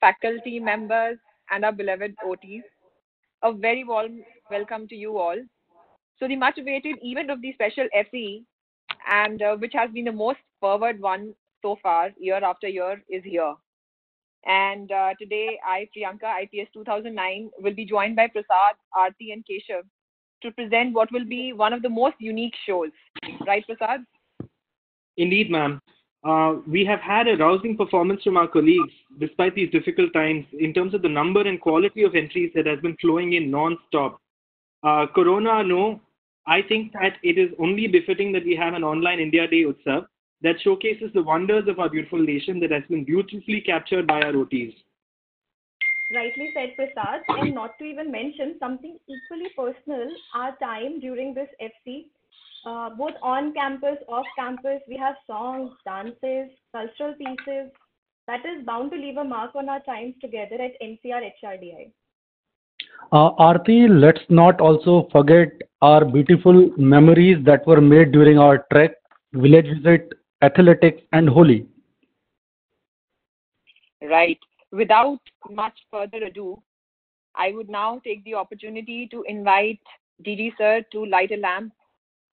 faculty members, and our beloved OTs. A very warm welcome to you all. So the much awaited event of the special FCE and uh, which has been the most forward one so far year after year is here. And uh, today I, Priyanka, IPS 2009 will be joined by Prasad, Aarti and Keshav to present what will be one of the most unique shows. Right, Prasad? Indeed, ma'am. Uh, we have had a rousing performance from our colleagues despite these difficult times in terms of the number and quality of entries that has been flowing in non-stop. Uh, corona, no. I think that it is only befitting that we have an online India Day Utsav that showcases the wonders of our beautiful nation that has been beautifully captured by our OTs. Rightly said, Prasad. And not to even mention something equally personal, our time during this FC uh, both on campus, off campus, we have songs, dances, cultural pieces. That is bound to leave a mark on our times together at MCR HRDI. Uh, Aarti, let's not also forget our beautiful memories that were made during our trek, village visit, athletics, and Holi. Right. Without much further ado, I would now take the opportunity to invite DG sir to light a lamp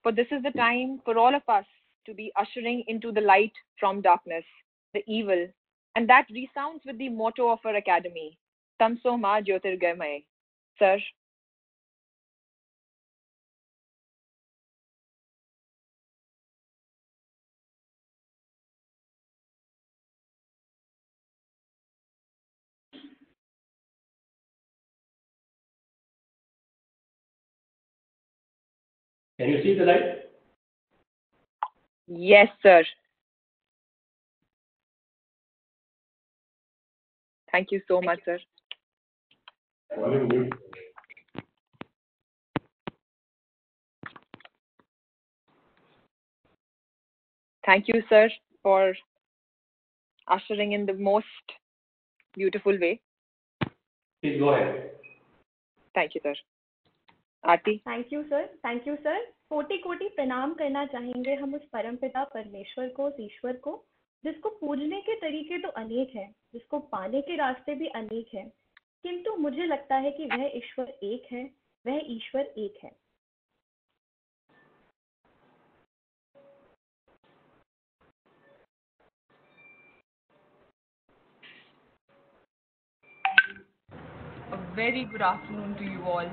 for this is the time for all of us to be ushering into the light from darkness, the evil, and that resounds with the motto of our academy, Tamso Ma Jyotirgamay. Sir. Can you see the light? Yes, sir. Thank you so much, sir. Thank you, sir, for ushering in the most beautiful way. Please go ahead. Thank you, sir. Aarti. Thank you sir thank you sir कोटि कोटि प्रणाम करना चाहेंगे हम उस परमपिता परमेश्वर को उस ईश्वर को जिसको पूजने के तरीके तो अनेक हैं जिसको पाने के रास्ते भी अनेक हैं किंतु मुझे लगता है कि वह ईश्वर एक है वह ईश्वर एक है। A very good afternoon to you all.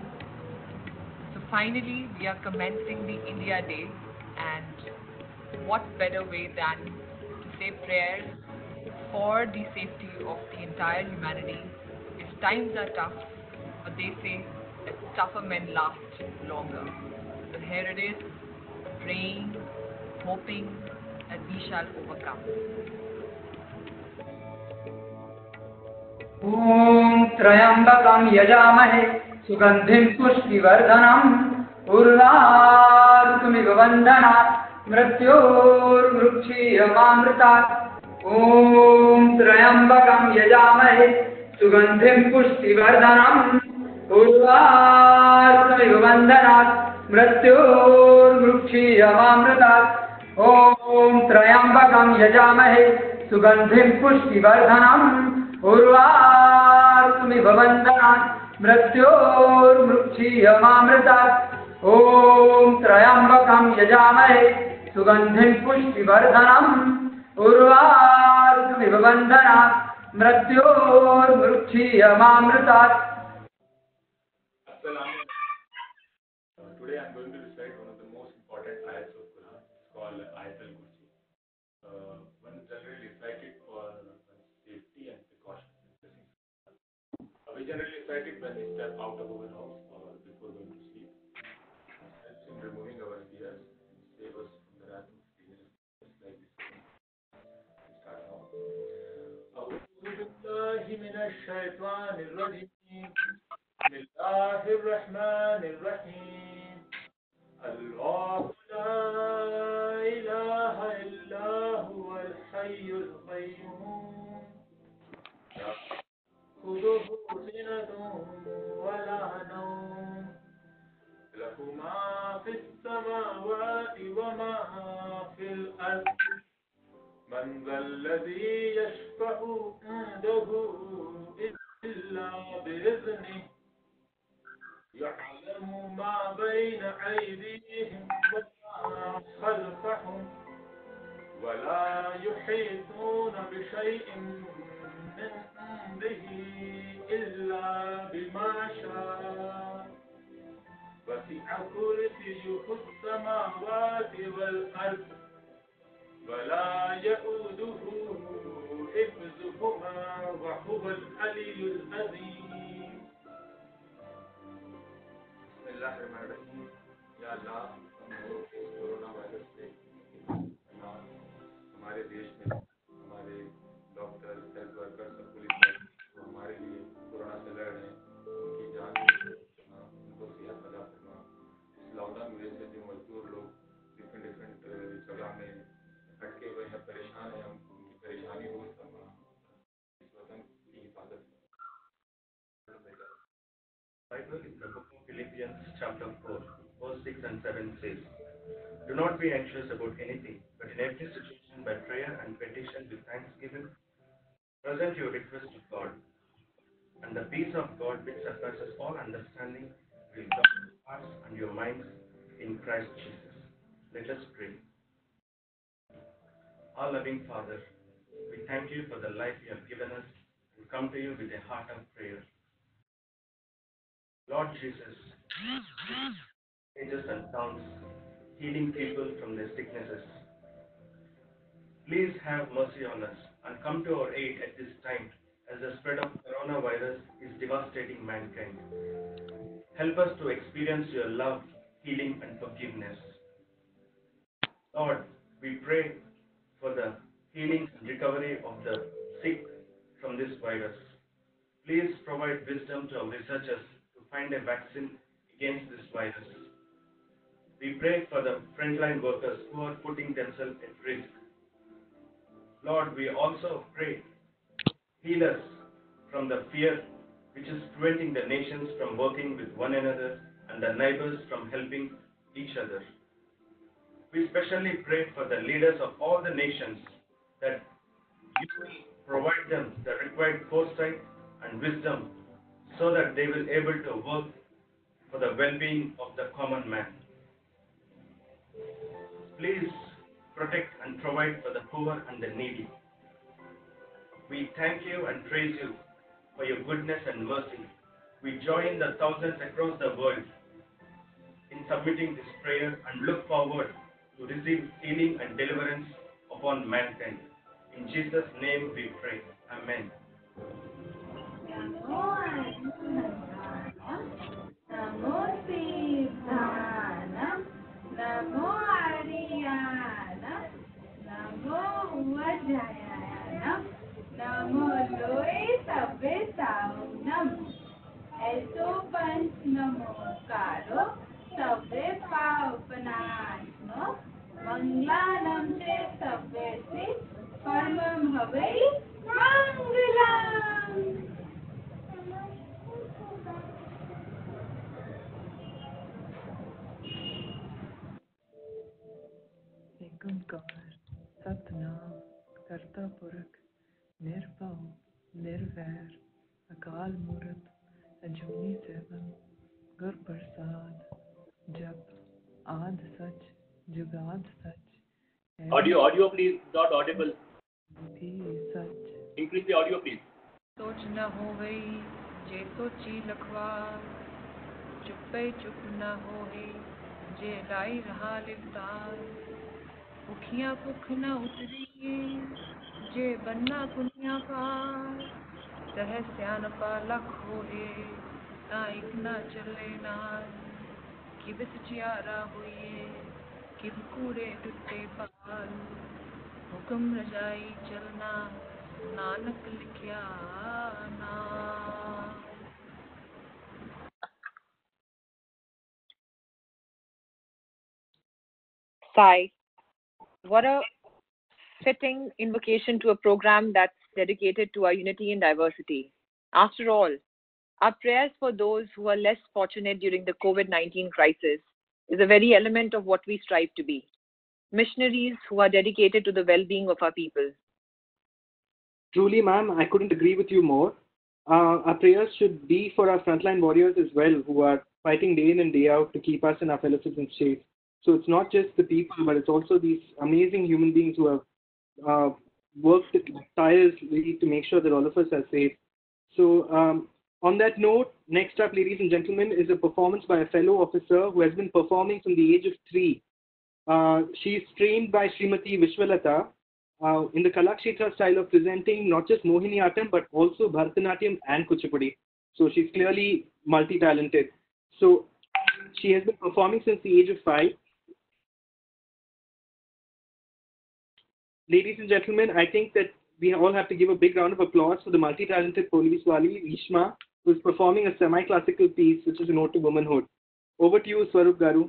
So finally, we are commencing the India Day, and what better way than to say prayers for the safety of the entire humanity. If times are tough, but they say that tougher men last longer. So here it is, praying, hoping that we shall overcome. ॐ त्र्यम्बकं यजामहे सुगन्धिं पुष्टिवर्धनम् उर्वारुकमिव वन्दनात् मृत्योर्मृक्षीयमामृतात् ॐ त्र्यम्बकं यजामहे, सुगन्धिं पुष्टिवर्धनम्। उर्वारुकमिव वन्दनात् मृत्योर्मृक्षीयमामृतात् ॐ त्र्यम्बकं यजामहे, सुगन्धिं पुष्टिवर्धनम्। उर्वारुकमिव वन्दनात् मृत्योर्मृक्षीयमामृतात् ॐ त्र्यम्बकं यजामहे सुगन्धिं पुष्टिवर्धनम् उर्वारुकमिव वन्दनात् मृत्योर्मृक्षीयमामृतात्. Uh, generally recite for safety and precaution. Uh, we generally recite it when we step out of our house or before going to removing our fears and save us from the wrath of demons. Just like this. We start now. أعوذ بالله من الشيطان الرجيم عنده إلا بإذنه. يعلم ما بين أيديهم وما خلفهم ولا يحيطون بشيء من عنده إلا بما شاء. وسع كرسيه السماوات والأرض ولا يؤوده العلي العظيم بسم الله الرحمن الرحيم يا الله Bible in the book of Philippians chapter 4, verse 6 and 7 says, Do not be anxious about anything, but in every situation by prayer and petition with thanksgiving, present your request to God. And the peace of God which surpasses all understanding will guard your hearts and your minds in Christ Jesus. Let us pray. Our loving Father, we thank you for the life you have given us and come to you with a heart of prayer. Lord Jesus, villages and towns, healing people from their sicknesses. Please have mercy on us and come to our aid at this time as the spread of coronavirus is devastating mankind. Help us to experience your love, healing, and forgiveness. Lord, we pray for the healing and recovery of the sick from this virus. Please provide wisdom to our researchers find a vaccine against this virus. We pray for the frontline workers who are putting themselves at risk. Lord, we also pray, heal us from the fear which is preventing the nations from working with one another and the neighbors from helping each other. We specially pray for the leaders of all the nations that you will provide them the required foresight and wisdom so that they will able to work for the well-being of the common man. Please protect and provide for the poor and the needy. We thank you and praise you for your goodness and mercy. We join the thousands across the world in submitting this prayer and look forward to receive healing and deliverance upon mankind. In Jesus' name we pray. Amen one. निरंकार सतनाम करता पुरख निर्भव निर्वैर अकाल मूर्त अजूनी seven गुर प्रसाद जप आद सच जुगाद सच audio audio please not audible such increase the audio please सोच न हो गई जे तो ची लखवा चुप चुप न हो गई जे लाई रहा लिखता उखियाँ न उतरी जे बन्ना कुनिया का। तह स्यान पाला खोए नाइक ना चले नार किबित चियारा हुए किब कूड़े टुटे पाल। हुक्म रजाई चलना, नानक लिखिया ना। Sigh. What a fitting invocation to a program that's dedicated to our unity and diversity. After all, our prayers for those who are less fortunate during the COVID 19 crisis is a very element of what we strive to be missionaries who are dedicated to the well being of our people. Truly, ma'am, I couldn't agree with you more. Uh, our prayers should be for our frontline warriors as well, who are fighting day in and day out to keep us and our fellow citizens safe. So it's not just the people, but it's also these amazing human beings who have uh, worked tirelessly to make sure that all of us are safe. So, um, on that note, next up, ladies and gentlemen, is a performance by a fellow officer who has been performing from the age of three Uh, she is trained by Srimati Vishwalata uh, in the Kalakshetra style of presenting not just Mohiniyattam but also Bharatanatyam and Kuchipudi. So she's clearly multi-talented. So she has been performing since the age of five. Ladies and gentlemen, I think that we all have to give a big round of applause for the multi-talented police wali, Reshma, who is performing a semi-classical piece which is an ode to womanhood. Over to you, Swarup Garu.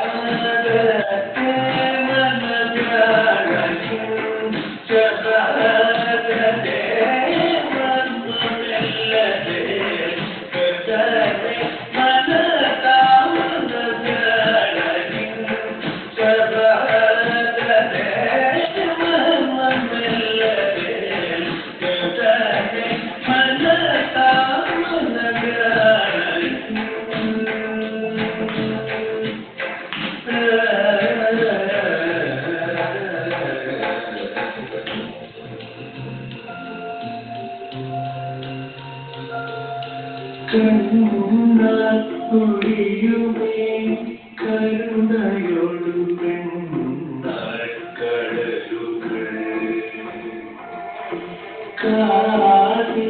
Thank you.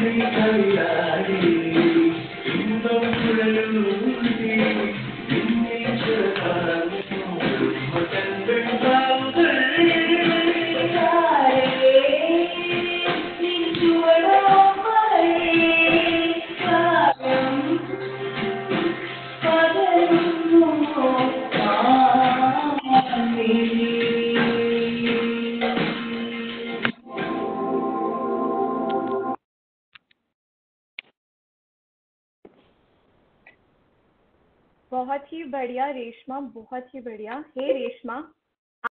कई कई आई बढ़िया रेशमा बहुत ही बढ़िया। हे रेशमा